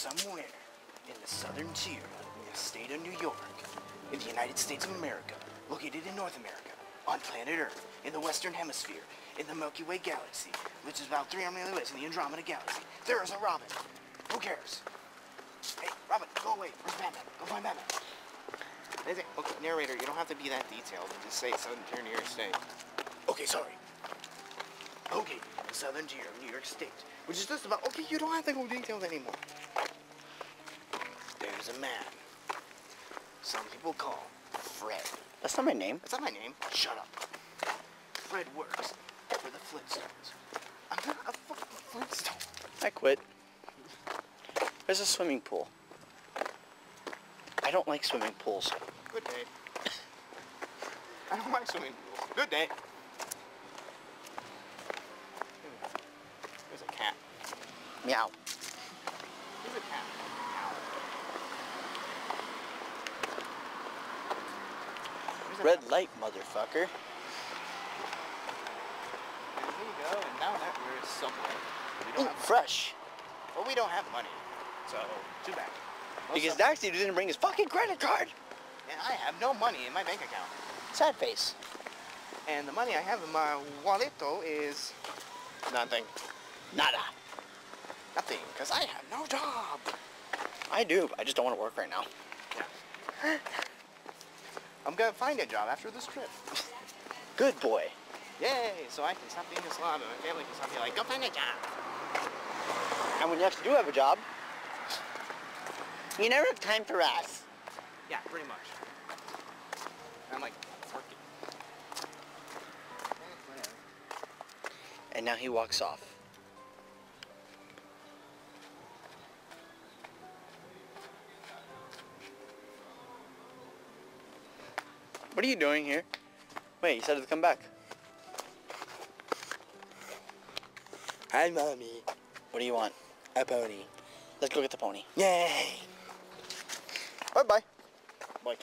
somewhere in the southern tier in the state of New York, in the United States of America, located in North America, on planet Earth, in the Western Hemisphere, in the Milky Way galaxy, which is about 300 million light years in the Andromeda galaxy, there is a Robin. Who cares? Hey, Robin, go away. Where's Batman? Go find Batman. Okay, narrator, you don't have to be that detailed. Just say southern tier, New York State. Okay, sorry. Okay, the southern tier of New York State, which is just about, okay, you don't have to go detailed anymore. There's a man. People call Fred. That's not my name. That's not my name. Oh, shut up. Fred works for the Flintstones. I'm not a fucking Flintstone. I quit. There's a swimming pool. I don't like swimming pools. Good day. I don't like swimming pools. Good day. There's a cat. Meow. There's a cat. There's a Red light, motherfucker. And here you go, and now that we're Subway. We Ooh, don't have fresh. Well, we don't have money, so too bad. Well, Because Daxter didn't bring his fucking credit card. and I have no money in my bank account. Sad face. And the money I have in my walleto is nothing. Nada. Nothing, because I have no job. I do, but I just don't want to work right now. I'm gonna find a job after this trip. Good boy. Yay! So I can stop being a slob and my family can stop being like, go find a job. And when you actually do have a job, you never have time for us. Yeah, pretty much. And I'm like, working. And now he walks off. What are you doing here? Wait, you said to come back. Hi, mommy. What do you want? A pony. Let's go get the pony. Yay! Bye bye. Bye.